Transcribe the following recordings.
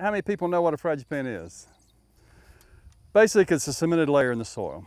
how many people know what a fragipan is? Basically, it's a cemented layer in the soil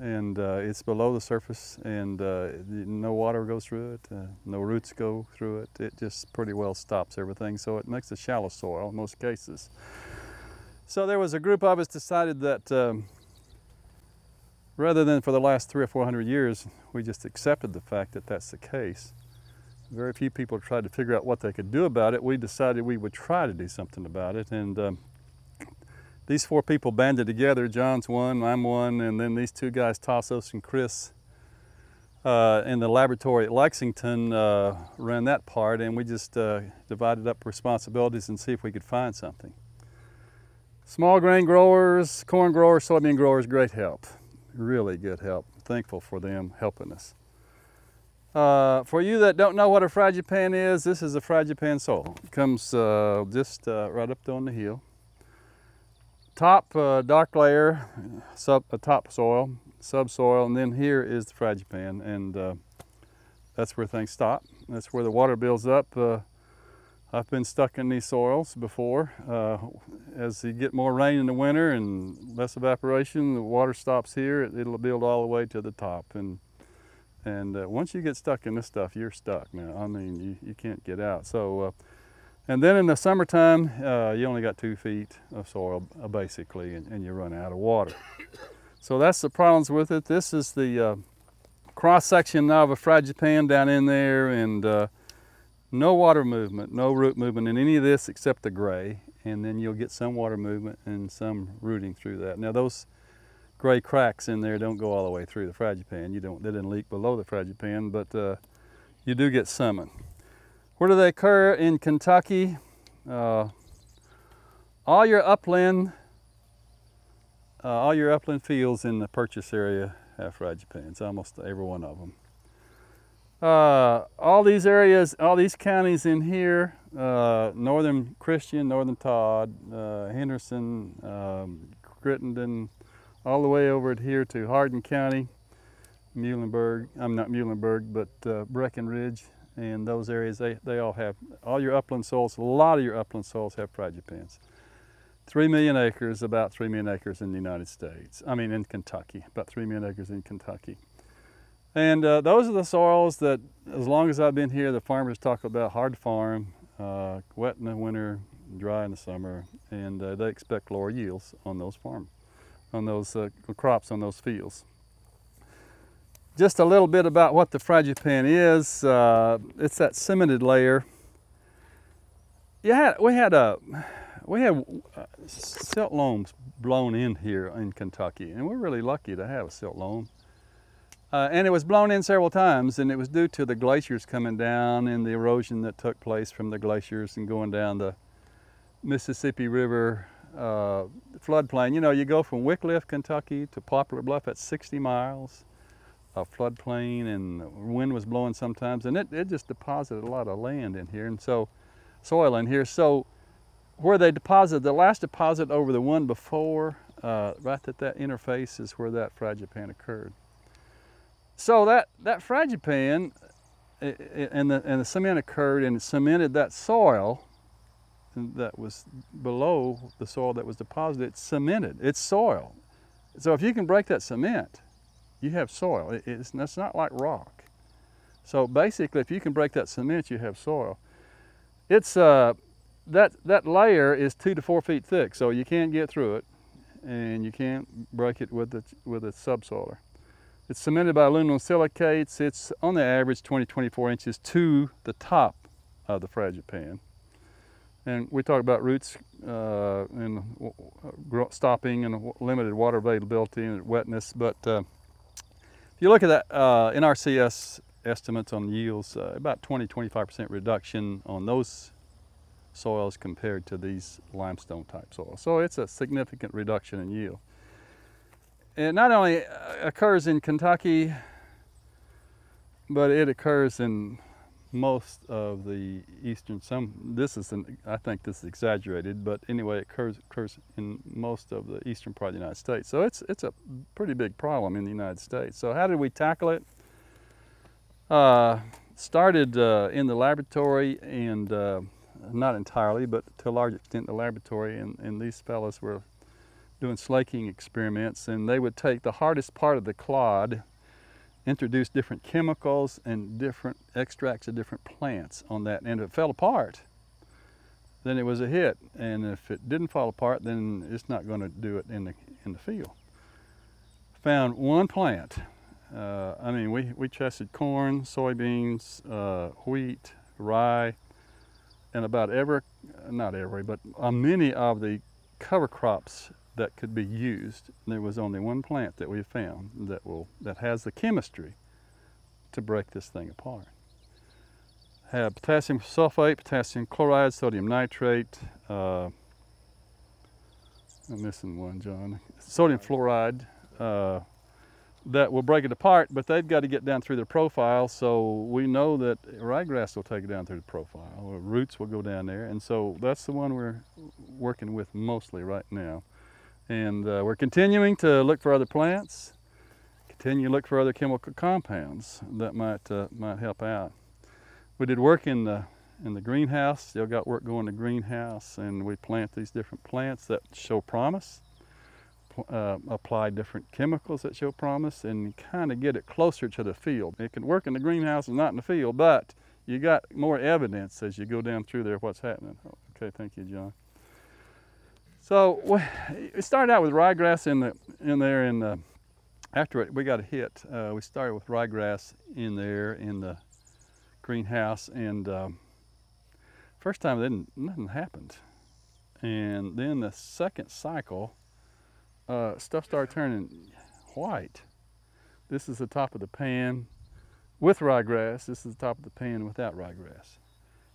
and uh, it's below the surface and uh, no water goes through it, uh, no roots go through it. It just pretty well stops everything. So it makes a shallow soil in most cases. So there was a group of us decided that um, rather than for the last three or four hundred years, we just accepted the fact that that's the case. Very few people tried to figure out what they could do about it. We decided we would try to do something about it. And um, these four people banded together. John's one, I'm one, and then these two guys, Tassos and Chris, uh, in the laboratory at Lexington, uh, ran that part, and we just uh, divided up responsibilities and see if we could find something. Small grain growers, corn growers, soybean growers, great help. Really good help. Thankful for them helping us. Uh, for you that don't know what a fragipan is, this is a fragipan soil. It comes uh, just uh, right up on the hill top uh, dark layer, sub, uh, topsoil, subsoil, and then here is the fragipan, and uh, that's where things stop. That's where the water builds up. I've been stuck in these soils before. As you get more rain in the winter and less evaporation, the water stops here. It, will build all the way to the top, and and uh, once you get stuck in this stuff, you're stuck now. I mean, you, you can't get out. So and then in the summertime, uh, you only got two feet of soil uh, basically, and, and, you run out of water. So that's the problems with it. This is the uh, cross section now of a fragipan down in there, and uh, no water movement, no root movement in any of this except the gray. And then you'll get some water movement and some rooting through that. Now those gray cracks in there don't go all the way through the fragipan. You don't, they didn't leak below the fragipan, but uh, you do get some. Where do they occur in Kentucky? Uh, all your upland, uh, all your upland fields in the purchase area have fragipans, almost every one of them. Uh, all these areas, all these counties in here, uh, Northern Christian, Northern Todd, uh, Henderson, um, Crittenden, all the way over here to Hardin County, Muhlenberg, I'm not Muhlenberg, but uh, Breckinridge, and those areas, they, they all have, all your upland soils, a lot of your upland soils have fragipans. Three million acres, about three million acres in the United States. I mean in Kentucky, about three million acres in Kentucky. And uh, those are the soils that, as long as I've been here, the farmers talk about hard to farm, uh, wet in the winter, dry in the summer, and uh, they expect lower yields on those farm, on those uh, crops on those fields. Just a little bit about what the fragipan is. Uh, it's that cemented layer. Yeah, we had a we had uh, silt loams blown in here in Kentucky, and we're really lucky to have a silt loam. Uh, and it was blown in several times, and it was due to the glaciers coming down and the erosion that took place from the glaciers and going down the Mississippi River uh, floodplain. You know, you go from Wickliffe, Kentucky to Poplar Bluff at 60 miles a floodplain and wind was blowing sometimes and it, it just deposited a lot of land in here and so soil in here so where they deposited the last deposit over the one before uh, right at that interface is where that fragipan occurred so that that fragipan and the, and the cement occurred and cemented that soil that was below the soil that was deposited it's cemented it's soil so if you can break that cement you have soil. It's, it's not like rock. So basically, if you can break that cement, you have soil. It's uh, that that layer is two to four feet thick, so you can't get through it, and you can't break it with the with a subsoiler. It's cemented by aluminum silicates. It's on the average 20, 24 inches to the top of the fragipan. And we talk about roots uh, and stopping and limited water availability and wetness, but uh, if you look at that uh, NRCS estimates on yields, uh, about 20-25% reduction on those soils compared to these limestone type soils. So it's a significant reduction in yield. It not only uh, occurs in Kentucky, but it occurs in most of the eastern, some, this is, an, I think this is exaggerated, but anyway, it occurs, occurs in most of the eastern part of the United States. So it's, it's a pretty big problem in the United States. So how did we tackle it? Uh, started uh, in the laboratory and uh, not entirely, but to a large extent, in the laboratory. And, and these fellows were doing slaking experiments, and they would take the hardest part of the clod, introduce different chemicals and different extracts of different plants on that, and if it fell apart, then it was a hit. And if it didn't fall apart, then it's not going to do it in the in the field. Found one plant uh, I mean, we, we tested corn, soybeans, uh, wheat, rye, and about every, not every, but uh, many of the cover crops that could be used. There was only one plant that we found that will that has the chemistry to break this thing apart. Have potassium sulfate, potassium chloride, sodium nitrate. Uh, I'm missing one, John. Sodium fluoride. Uh, that will break it apart, but they've got to get down through the profile. So we know that ryegrass will take it down through the profile. Roots will go down there, and so that's the one we're working with mostly right now. And uh, we're continuing to look for other plants, continue to look for other chemical compounds that might uh, might help out. We did work in the in the greenhouse. Still got work going in the greenhouse, and we plant these different plants that show promise uh, apply different chemicals that show promise and kind of get it closer to the field. It can work in the greenhouse and not in the field, but you got more evidence as you go down through there what's happening. Okay, thank you, John. So we started out with ryegrass in the in there, and the, after it, we got a hit. Uh, we started with ryegrass in there in the greenhouse, and um, first time didn't nothing happened, and then the second cycle uh, stuff started turning white. This is the top of the pan with ryegrass. This is the top of the pan without ryegrass.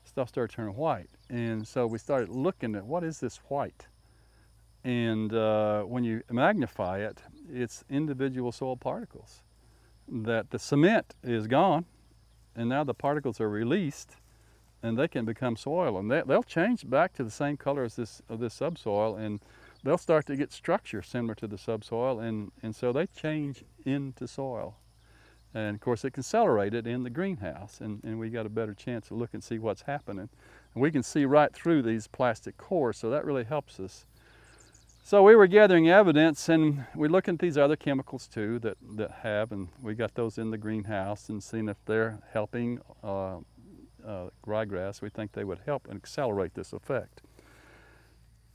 Stuff started turning white. And so we started looking at what is this white? And uh, when you magnify it, it's individual soil particles. That the cement is gone, and now the particles are released, and they can become soil. And they, will change back to the same color as this, of this subsoil. And they'll start to get structure similar to the subsoil, and, and so they change into soil. And of course, it can accelerate it in the greenhouse, and, and we got a better chance to look and see what's happening. And we can see right through these plastic cores, so that really helps us. So we were gathering evidence, and we looked at these other chemicals too that, that have, and we got those in the greenhouse and seeing if they're helping uh, uh, ryegrass. We think they would help and accelerate this effect.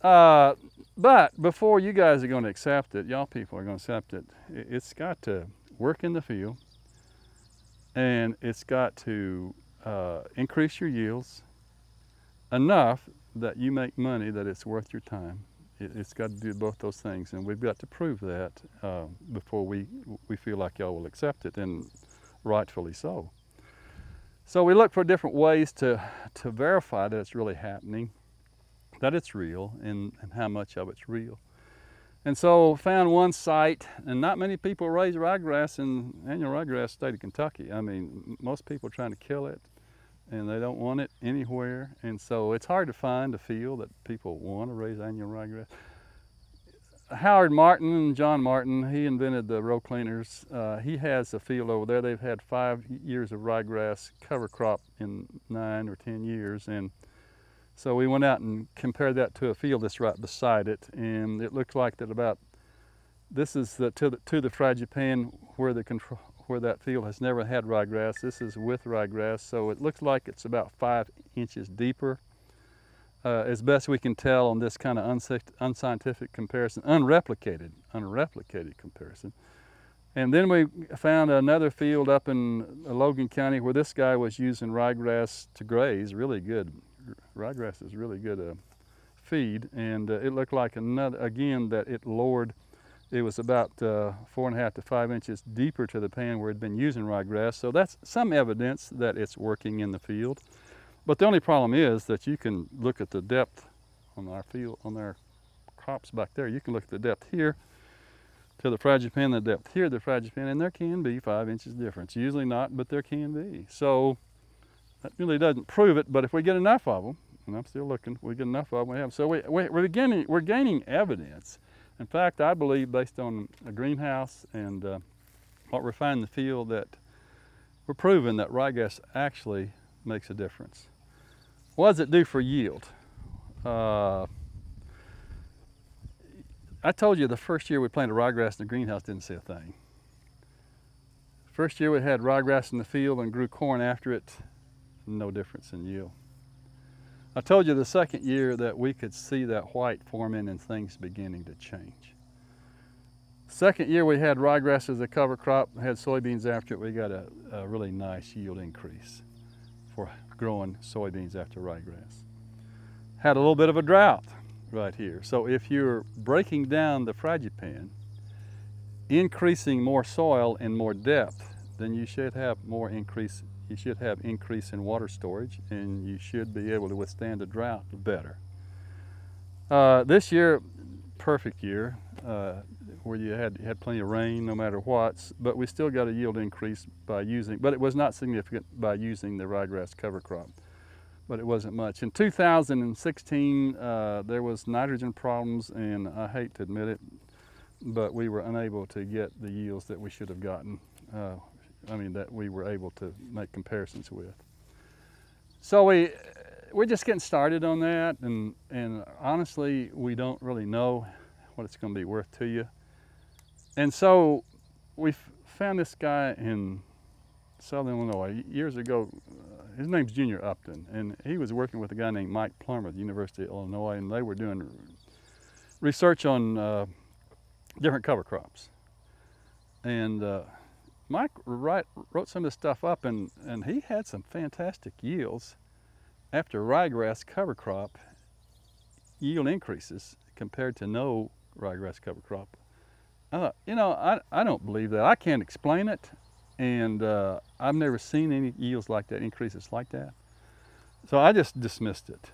Uh, but before you guys are going to accept it, y'all people are going to accept it, it's got to work in the field and it's got to uh, increase your yields enough that you make money that it's worth your time. It, has got to do both those things, and we've got to prove that uh, before we, we feel like y'all will accept it, and rightfully so. So we look for different ways to, to verify that it's really happening that it's real and, and how much of it's real. And so found one site, and not many people raise ryegrass in annual ryegrass state of Kentucky. I mean, most people are trying to kill it, and they don't want it anywhere. And so it's hard to find a field that people want to raise annual ryegrass. Howard Martin John Martin, he invented the row cleaners. Uh, he has a field over there. They've had five years of ryegrass cover crop in nine or 10 years. and so we went out and compared that to a field that's right beside it, and it looked like that about, this is the, to, the, to the fragipan where, the control, where that field has never had ryegrass. This is with ryegrass, so it looks like it's about five inches deeper. Uh, as best we can tell on this kind of unscientific comparison, unreplicated, unreplicated comparison. And then we found another field up in Logan County where this guy was using ryegrass to graze, really good ryegrass is really good uh, feed, and uh, it looked like another again that it lowered. It was about uh, four and a half to five inches deeper to the pan where it had been using ryegrass. So that's some evidence that it's working in the field. But the only problem is that you can look at the depth on our field, on our crops back there. You can look at the depth here to the fragipan, the depth here, the fragipan, and there can be five inches difference. Usually not, but there can be. So that really doesn't prove it, but if we get enough of them, and I'm still looking, we get enough of them, we have. So we, we, are beginning, we're gaining evidence. In fact, I believe based on a greenhouse and uh, what we're finding in the field that we're proving that ryegrass actually makes a difference. what does it do for yield? Uh, I told you the first year we planted ryegrass in the greenhouse didn't see a thing. First year we had ryegrass in the field and grew corn after it, no difference in yield. I told you the second year that we could see that white forming and things beginning to change. Second year we had ryegrass as a cover crop, had soybeans after it, we got a, a really nice yield increase for growing soybeans after ryegrass. Had a little bit of a drought right here. So if you're breaking down the fragipan, increasing more soil and more depth, then you should have more increase, you should have increase in water storage and you should be able to withstand a drought better. Uh, this year, perfect year, uh, where you had, had plenty of rain no matter what, but we still got a yield increase by using, but it was not significant by using the ryegrass cover crop but it wasn't much. In 2016, uh, there was nitrogen problems, and I hate to admit it, but we were unable to get the yields that we should have gotten. Uh, I mean, that we were able to make comparisons with. So we, we're just getting started on that, and, and honestly, we don't really know what it's going to be worth to you. And so we found this guy in Southern Illinois years ago, his name's Junior Upton, and he was working with a guy named Mike Plumer at the University of Illinois, and they were doing research on uh, different cover crops. And uh, Mike write, wrote some of this stuff up, and, and he had some fantastic yields after ryegrass cover crop yield increases compared to no ryegrass cover crop. Uh, you know, I, I don't believe that. I can't explain it. And uh, I've never seen any yields like that, increases like that. So I just dismissed it.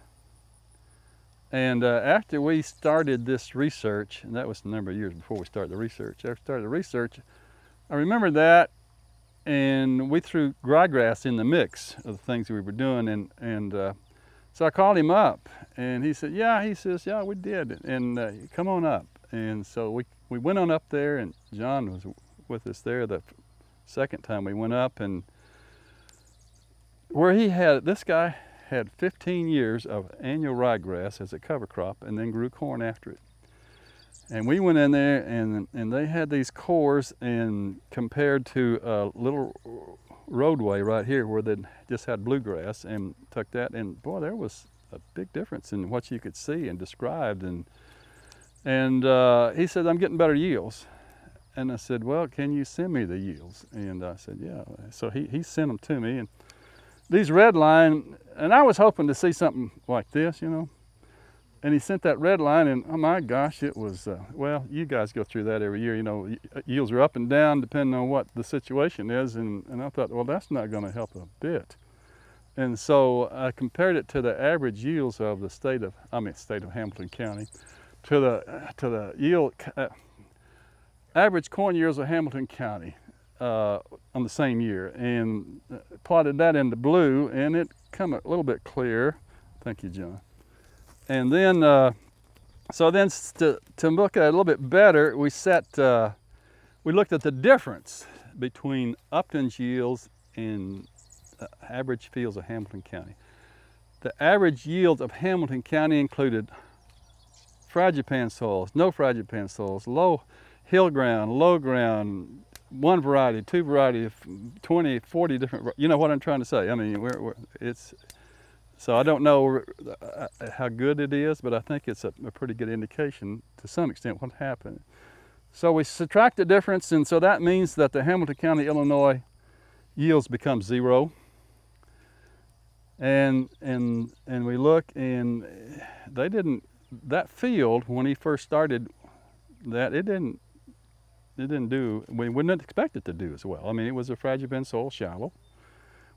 And uh, after we started this research, and that was a number of years before we started the research, after we started the research, I remember that and we threw ryegrass in the mix of the things that we were doing. And, and uh, so I called him up and he said, yeah, he says, yeah, we did. And uh, come on up. And so we, we went on up there and John was with us there the second time we went up and where he had, this guy had 15 years of annual ryegrass as a cover crop and then grew corn after it. And we went in there and, and they had these cores and compared to a little roadway right here where they just had bluegrass and took that and boy, there was a big difference in what you could see and described. And, and uh, he said, I'm getting better yields. And I said, well, can you send me the yields? And I said, yeah. So he, he sent them to me. And these red line, and I was hoping to see something like this, you know. And he sent that red line, and oh my gosh, it was, uh, well, you guys go through that every year. You know, uh, yields are up and down depending on what the situation is. And, and I thought, well, that's not going to help a bit. And so I compared it to the average yields of the state of, I mean, state of Hamilton County, to the, to the yield, uh, average corn yields of Hamilton County uh, on the same year and uh, plotted that into blue and it come a little bit clear. Thank you, John. And then, uh, so then to, to look at it a little bit better, we set, uh, we looked at the difference between Upton's yields and uh, average fields of Hamilton County. The average yields of Hamilton County included fragipan soils, no fragipan soils, low hill ground, low ground, one variety, two variety, 20, 40 different, you know what I'm trying to say. I mean, we're, we're, it's, so I don't know uh, how good it is, but I think it's a, a, pretty good indication to some extent what happened. So we subtract the difference, and so that means that the Hamilton County, Illinois yields become zero. And, and, and we look, and they didn't, that field, when he first started that, it didn't it didn't do, we wouldn't expect it to do as well. I mean, it was a fragile fragipan soil shallow.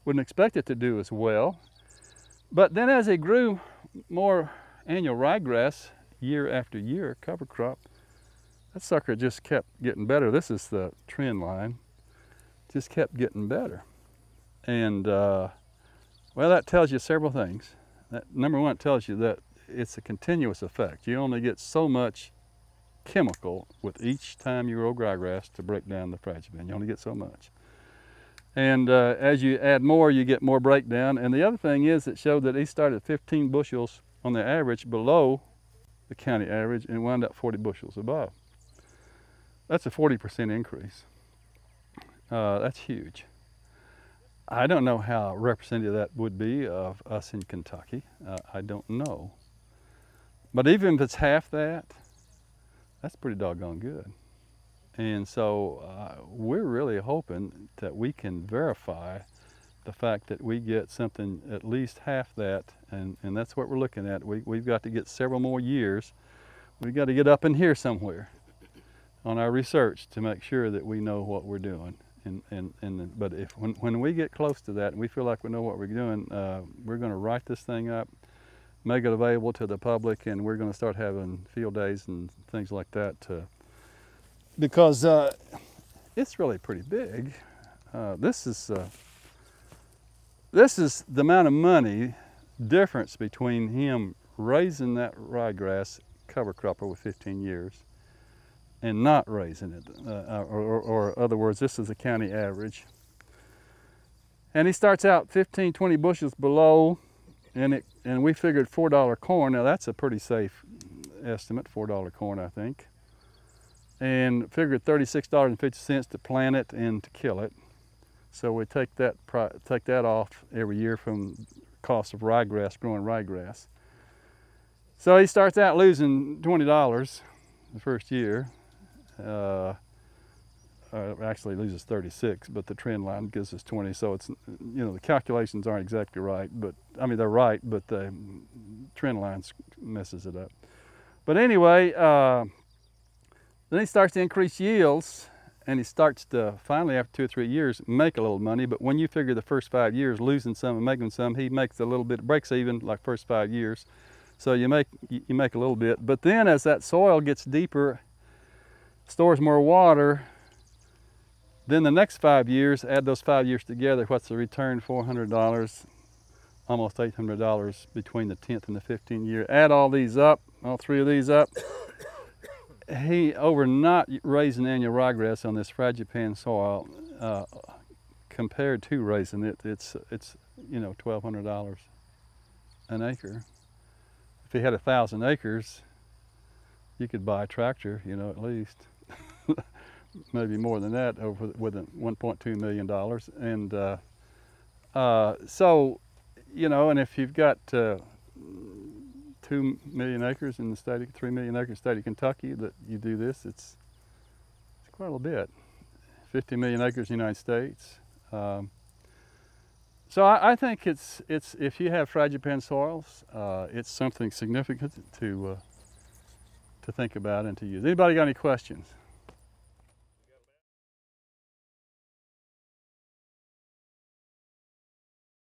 Wouldn't expect it to do as well. But then as it grew more annual ryegrass year after year, cover crop, that sucker just kept getting better. This is the trend line. Just kept getting better. And uh, well, that tells you several things. That, number one, it tells you that it's a continuous effect. You only get so much chemical with each time you grow ryegrass to break down the fragipan. You only get so much. And uh, as you add more, you get more breakdown. And the other thing is, it showed that he started 15 bushels on the average below the county average and wound up 40 bushels above. That's a 40% increase. Uh, that's huge. I don't know how representative that would be of us in Kentucky. Uh, I don't know. But even if it's half that, that's pretty doggone good. And so uh, we're really hoping that we can verify the fact that we get something at least half that, and, and that's what we're looking at. We, we've got to get several more years. We've got to get up in here somewhere on our research to make sure that we know what we're doing. And, and, and but if when, when we get close to that and we feel like we know what we're doing, uh, we're going to write this thing up, make it available to the public, and we're going to start having field days and things like that to, because uh, it's really pretty big. Uh, this is uh, this is the amount of money difference between him raising that ryegrass cover crop over 15 years and not raising it. Uh, or, or, or other words, this is a county average. And he starts out 15, 20 bushels below, and it and we figured $4 corn. Now that's a pretty safe estimate, $4 corn, I think. And figured $36.50 to plant it and to kill it. So we take that take that off every year from cost of ryegrass, growing ryegrass. So he starts out losing twenty dollars the first year. Uh, uh, actually loses 36, but the trend line gives us 20. So it's, you know, the calculations aren't exactly right, but I mean, they're right, but the trend line messes it up. But anyway, uh, then he starts to increase yields and he starts to finally after two or three years make a little money. But when you figure the first five years losing some and making some he makes a little bit breaks even like first five years. So you make you make a little bit. But then as that soil gets deeper stores more water then the next five years add those five years together what's the return? $400 almost $800 between the 10th and the 15th year. Add all these up all three of these up he over not raising annual ryegrass on this fragipan soil uh, compared to raising it, it's it's you know twelve hundred dollars an acre. If he had a thousand acres, you could buy a tractor, you know, at least maybe more than that over with 1.2 million dollars. And uh, uh, so, you know, and if you've got uh, two million acres in the state of, three million acres state of Kentucky that you do this, it's, it's quite a little bit. 50 million acres in the United States. Um, so I, I, think it's, it's, if you have fragipan soils, uh, it's something significant to, uh, to think about and to use. Anybody got any questions?